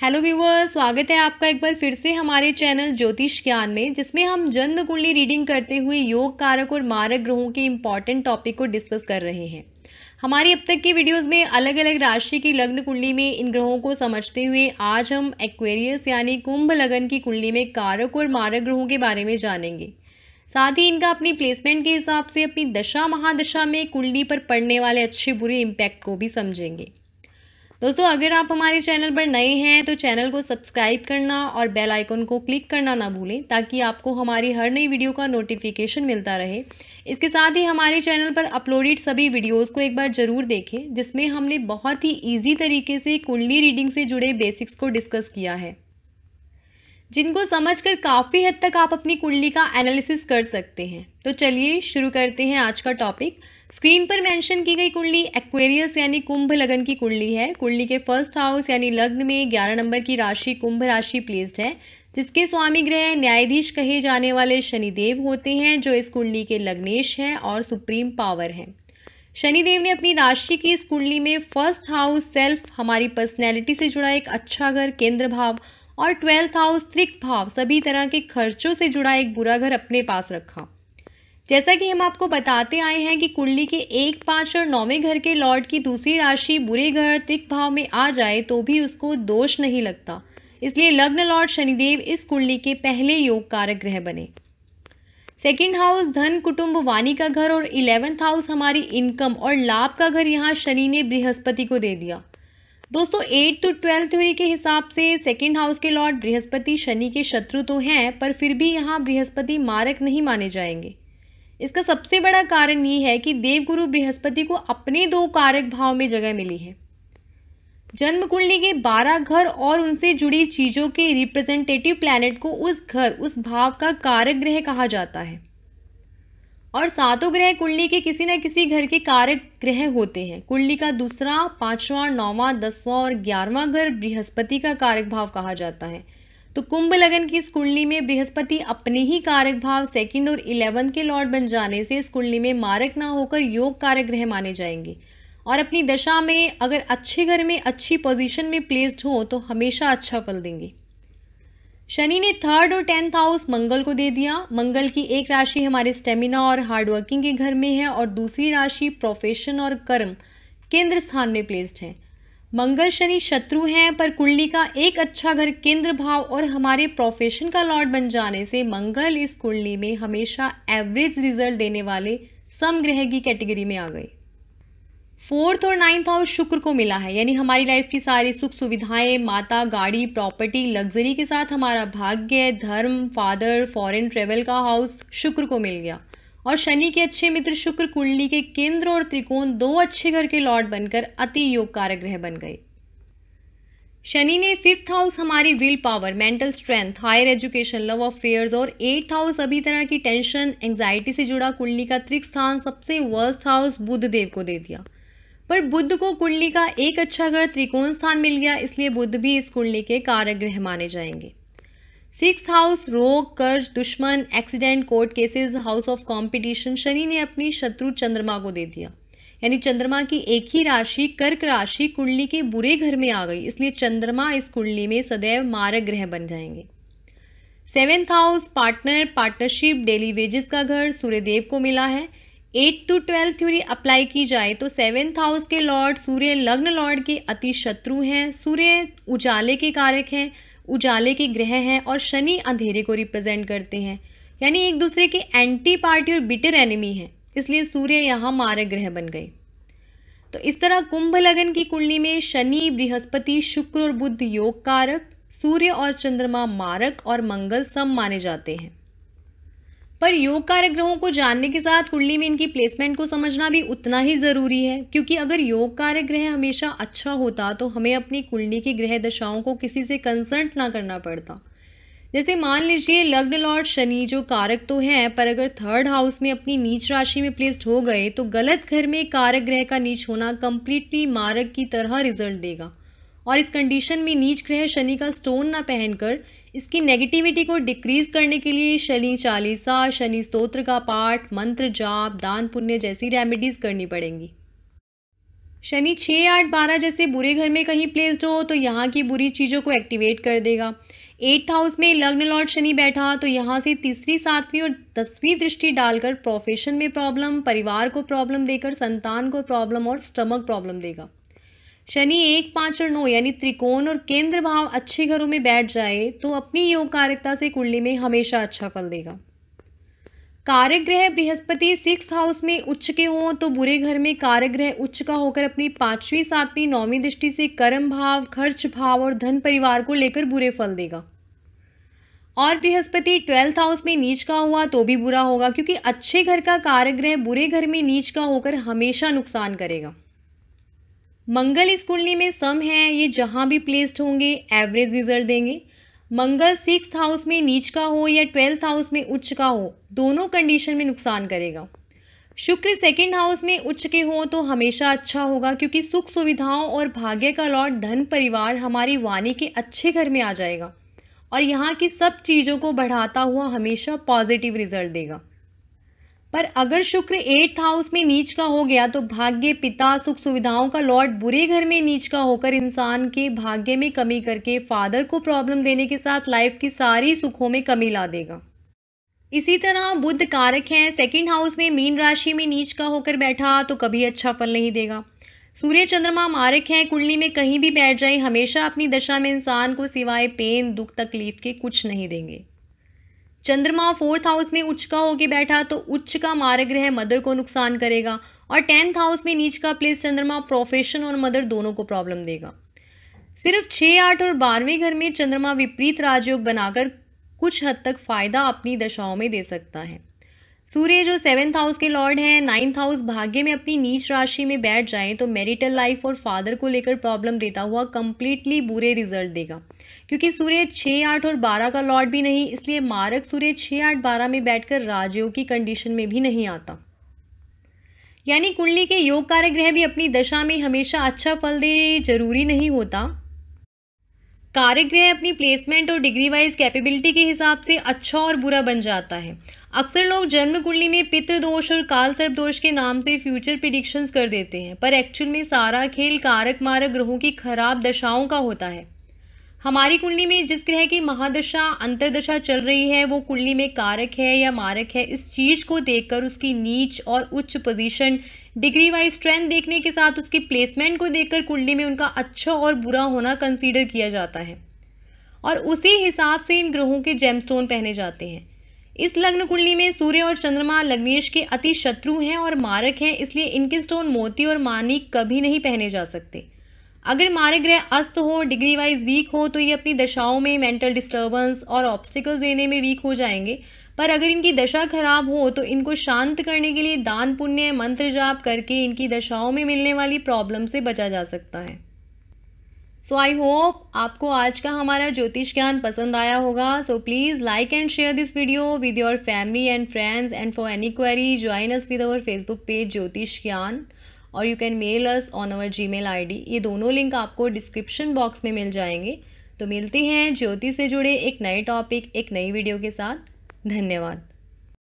Hello viewers स्वागत है आपका एक बार फिर से हमारे चैनल ज्योतिष ज्ञान में, जिसमें हम जन्म कुंडली रीडिंग करते हुए योग कारक और मारक ग्रहों के इंपॉर्टेंट टॉपिक को डिस्कस कर रहे हैं। हमारी अब तक की वीडियोस में अलग अलग राशि की लग्न कुंडली में इन ग्रहों को समझते हुए आज हम एक्वेरियस यानी कुंभ लगन की कुंडली में कारक और मारक ग्रहों के बारे में जानेंगे। साथ ही इनका अपनी प्लेसमेंट के हिसाब से अपनी दशा महादशा में कुंडली पर पड़ने वाले अच्छे बुरे इम्पैक्ट को भी समझेंगे। दोस्तों, अगर आप हमारे चैनल पर नए हैं तो चैनल को सब्सक्राइब करना और बेल आइकन को क्लिक करना ना भूलें, ताकि आपको हमारी हर नई वीडियो का नोटिफिकेशन मिलता रहे। इसके साथ ही हमारे चैनल पर अपलोडेड सभी वीडियोज़ को एक बार ज़रूर देखें, जिसमें हमने बहुत ही ईजी तरीके से कुंडली रीडिंग से जुड़े बेसिक्स को डिस्कस किया है। जिनको समझकर काफ़ी हद तक आप अपनी कुंडली का एनालिसिस कर सकते हैं। तो चलिए शुरू करते हैं आज का टॉपिक स्क्रीन पर मेंशन की गई कुंडली एक्वेरियस यानी कुंभ लगन की कुंडली है। कुंडली के फ़र्स्ट हाउस यानी लग्न में ग्यारह नंबर की राशि कुंभ राशि प्लेस्ड है, जिसके स्वामी ग्रह न्यायाधीश कहे जाने वाले शनिदेव होते हैं, जो इस कुंडली के लग्नेश हैं और सुप्रीम पावर हैं। शनिदेव ने अपनी राशि की इस कुंडली में फ़र्स्ट हाउस सेल्फ हमारी पर्सनैलिटी से जुड़ा एक अच्छा घर केंद्र भाव और ट्वेल्थ हाउस त्रिक भाव, सभी तरह के खर्चों से जुड़ा एक बुरा घर अपने पास रखा। जैसा कि हम आपको बताते आए हैं कि कुंडली के एक पाँच और नौवें घर के लॉर्ड की दूसरी राशि बुरे घर त्रिक भाव में आ जाए तो भी उसको दोष नहीं लगता। इसलिए लग्न लॉर्ड शनिदेव इस कुंडली के पहले योग कारक ग्रह बने। सेकेंड हाउस धन, कुटुंब, वाणी का घर और इलेवेंथ हाउस हमारी इनकम और लाभ का घर यहाँ शनि ने बृहस्पति को दे दिया। दोस्तों एट टू ट्वेल्थ थ्योरी के हिसाब से सेकेंड हाउस के लॉर्ड बृहस्पति शनि के शत्रु तो हैं, पर फिर भी यहाँ बृहस्पति मारक नहीं माने जाएँगे। इसका सबसे बड़ा कारण ये है कि देवगुरु बृहस्पति को अपने दो कारक भाव में जगह मिली है। जन्म कुंडली के बारह घर और उनसे जुड़ी चीज़ों के रिप्रेजेंटेटिव प्लैनेट को उस घर, उस भाव का कारक ग्रह कहा जाता है। और सातों ग्रह कुंडली के किसी न किसी घर के कारक ग्रह होते हैं। कुंडली का दूसरा, पांचवा, नौवां, दसवां और ग्यारहवां घर बृहस्पति का कारक भाव कहा जाता है। तो कुंभ लगन की इस कुंडली में बृहस्पति अपने ही कारक भाव सेकंड और इलेवंथ के लॉर्ड बन जाने से इस कुंडली में मारक ना होकर योग कारक ग्रह माने जाएँगे। और अपनी दशा में अगर अच्छे घर में अच्छी पोजीशन में प्लेस्ड हो तो हमेशा अच्छा फल देंगे। शनि ने थर्ड और टेंथ हाउस मंगल को दे दिया। मंगल की एक राशि हमारे स्टेमिना और हार्डवर्किंग के घर में है और दूसरी राशि प्रोफेशन और कर्म केंद्र स्थान में प्लेस्ड है। मंगल, शनि शत्रु हैं, पर कुंडली का एक अच्छा घर केंद्र भाव और हमारे प्रोफेशन का लॉर्ड बन जाने से मंगल इस कुंडली में हमेशा एवरेज रिज़ल्ट देने वाले समग्रह की कैटेगरी में आ गए। फोर्थ और नाइन्थ हाउस शुक्र को मिला है। यानी हमारी लाइफ की सारी सुख सुविधाएँ, माता, गाड़ी प्रॉपर्टी लग्जरी के साथ हमारा भाग्य, धर्म फादर फॉरेन ट्रेवल का हाउस शुक्र को मिल गया। और शनि के अच्छे मित्र शुक्र, कुंडली के केंद्र और त्रिकोण दो अच्छे घर के लॉर्ड बनकर अति योग कारक ग्रह बन गए। शनि ने फिफ्थ हाउस हमारी will power mental strength higher education love affairs और एट्थ हाउस अभी तरह की टेंशन एंग्जाइटी से जुड़ा कुंडली का त्रिक स्थान सबसे वर्स्ट हाउस बुद्ध देव को दे दिया। पर बुद्ध को कुंडली का एक अच्छा घर त्रिकोण स्थान मिल गया, इसलिए बुद्ध भी इस कुंडली के कारक ग्रह माने जाएँगे। सिक्स हाउस, रोग, कर्ज, दुश्मन, accident, court cases, house of competition, Shani ने अपनी शत्रु चंद्रमा को दे दिया। यानी चंद्रमा की एक ही राशि, कर्क राशि कुंडली के बुरे घर में आ गई, इसलिए चंद्रमा इस कुंडली में सदैव मारक ग्रह बन जाएँगे। Seventh house, partner, partnership, daily wages का घर, सूर्यदेव को मिला है। Eight to twelve theory apply की जाए तो सेवेंथ हाउस के लॉर्ड सूर्य, लग्न लॉर्ड के अति शत्रु हैं। सूर्य उजाले के कारक हैं, उजाले के ग्रह हैं और शनि अंधेरे को रिप्रेजेंट करते हैं। यानी एक दूसरे के एंटी पार्टी और बिटर एनिमी हैं। इसलिए सूर्य यहाँ मारक ग्रह बन गए। तो इस तरह कुंभ लगन की कुंडली में शनि, बृहस्पति, शुक्र और बुद्ध योग कारक, सूर्य और चंद्रमा मारक और मंगल सम माने जाते हैं। पर योग कारक ग्रहों को जानने के साथ कुंडली में इनकी प्लेसमेंट को समझना भी उतना ही ज़रूरी है, क्योंकि अगर योग कारक ग्रह हमेशा अच्छा होता तो हमें अपनी कुंडली की ग्रह दशाओं को किसी से कंसल्ट ना करना पड़ता। जैसे मान लीजिए, लग्न लॉर्ड शनि जो कारक तो है, पर अगर थर्ड हाउस में अपनी नीच राशि में प्लेस्ड हो गए तो गलत घर में कारक ग्रह का नीच होना कम्प्लीटली मारक की तरह रिज़ल्ट देगा। और इस कंडीशन में नीच ग्रह शनि का स्टोन ना पहनकर इसकी नेगेटिविटी को डिक्रीज करने के लिए शनि चालीसा, शनि स्तोत्र का पाठ, मंत्र जाप, दान पुण्य जैसी रेमेडीज करनी पड़ेंगी। शनि छः आठ, बारह जैसे बुरे घर में कहीं प्लेस्ड हो तो यहाँ की बुरी चीज़ों को एक्टिवेट कर देगा। एट्थ हाउस में लग्न लॉर्ड शनि बैठा तो यहाँ से तीसरी, सातवीं और दसवीं दृष्टि डालकर प्रोफेशन में प्रॉब्लम परिवार को प्रॉब्लम देकर, संतान को प्रॉब्लम और स्टमक प्रॉब्लम देगा। शनि एक पाँच और नौ, यानी त्रिकोण और केंद्र भाव अच्छे घरों में बैठ जाए तो अपनी योग कारकता से कुंडली में हमेशा अच्छा फल देगा। कारक ग्रह बृहस्पति सिक्स हाउस में उच्च के हों तो बुरे घर में कारक ग्रह उच्च का होकर अपनी पांचवी, सातवीं, नौवीं दृष्टि से कर्म भाव, खर्च भाव और धन परिवार को लेकर बुरे फल देगा। और बृहस्पति ट्वेल्थ हाउस में नीच का हुआ तो भी बुरा होगा, क्योंकि अच्छे घर का कारक ग्रह बुरे घर में नीच का होकर हमेशा नुकसान करेगा। मंगल कुंडली में सम है, ये जहाँ भी प्लेस्ड होंगे एवरेज रिज़ल्ट देंगे। मंगल सिक्स हाउस में नीच का हो या ट्वेल्थ हाउस में उच्च का हो, दोनों कंडीशन में नुकसान करेगा। शुक्र सेकंड हाउस में उच्च के हों तो हमेशा अच्छा होगा, क्योंकि सुख सुविधाओं और भाग्य का लॉट धन परिवार हमारी वाणी के अच्छे घर में आ जाएगा। और यहाँ की सब चीज़ों को बढ़ाता हुआ हमेशा पॉजिटिव रिज़ल्ट देगा। पर अगर शुक्र एट्थ हाउस में नीच का हो गया तो भाग्य, पिता, सुख सुविधाओं का लॉर्ड बुरे घर में नीच का होकर इंसान के भाग्य में कमी करके फादर को प्रॉब्लम देने के साथ लाइफ की सारी सुखों में कमी ला देगा। इसी तरह बुद्ध कारक हैं सेकंड हाउस में मीन राशि में नीच का होकर बैठा तो कभी अच्छा फल नहीं देगा। सूर्य चंद्रमा मारक हैं, कुंडली में कहीं भी बैठ जाए, हमेशा अपनी दशा में इंसान को सिवाय पेन, दुख, तकलीफ़ के कुछ नहीं देंगे। चंद्रमा फोर्थ हाउस में उच्च का होके बैठा तो उच्च का मार्ग ग्रह मदर को नुकसान करेगा और टेंथ हाउस में नीच का प्लेस चंद्रमा प्रोफेशन और मदर दोनों को प्रॉब्लम देगा। सिर्फ़ छः आठ और बारहवें घर में चंद्रमा विपरीत राजयोग बनाकर कुछ हद तक फ़ायदा अपनी दशाओं में दे सकता है। सूर्य, जो सेवेंथ हाउस के लॉर्ड हैं नाइन्थ हाउस भाग्य में अपनी नीच राशि में बैठ जाएँ तो मैरिटल लाइफ और फादर को लेकर प्रॉब्लम देता हुआ कंप्लीटली बुरे रिज़ल्ट देगा। क्योंकि सूर्य छः आठ और बारह का लॉर्ड भी नहीं, इसलिए मारक सूर्य छः आठ, बारह में बैठकर राजयोग की कंडीशन में भी नहीं आता। यानी कुंडली के योग कारक ग्रह भी अपनी दशा में हमेशा अच्छा फल दे ज़रूरी नहीं होता। कारक ग्रह अपनी प्लेसमेंट और डिग्री वाइज कैपेबिलिटी के हिसाब से अच्छा और बुरा बन जाता है। अक्सर लोग जन्म कुंडली में पितृदोष और काल सर्प दोष के नाम से फ्यूचर प्रिडिक्शंस कर देते हैं, पर एक्चुअल में सारा खेल कारक मारक ग्रहों की खराब दशाओं का होता है। हमारी कुंडली में जिस ग्रह की महादशा, अंतरदशा चल रही है, वो कुंडली में कारक है या मारक है, इस चीज़ को देखकर उसकी नीच और उच्च पोजीशन डिग्री वाइज स्ट्रेंथ देखने के साथ उसकी प्लेसमेंट को देखकर कुंडली में उनका अच्छा और बुरा होना कंसीडर किया जाता है। और उसी हिसाब से इन ग्रहों के जेमस्टोन पहने जाते हैं। इस लग्न कुंडली में सूर्य और चंद्रमा लग्नेश के अति शत्रु हैं और मारक हैं, इसलिए इनके स्टोन मोती और मानिक कभी नहीं पहने जा सकते। अगर मारक ग्रह अस्त हो डिग्री वाइज वीक हो तो ये अपनी दशाओं में मेंटल डिस्टर्बेंस और ऑब्स्टिकल्स देने में वीक हो जाएँगे। पर अगर इनकी दशा खराब हो तो इनको शांत करने के लिए दान, पुण्य, मंत्र जाप करके इनकी दशाओं में मिलने वाली प्रॉब्लम से बचा जा सकता है। सो आई होप आपको आज का हमारा ज्योतिष ज्ञान पसंद आया होगा। So please like and share this video with your family and friends and for any query join us with our Facebook page ज्योतिष ज्ञान। और you can mail us on our Gmail ये दोनों लिंक आपको डिस्क्रिप्शन बॉक्स में मिल जाएँगे। तो मिलते हैं ज्योति से जुड़े एक नए टॉपिक एक नई वीडियो के साथ। धन्यवाद।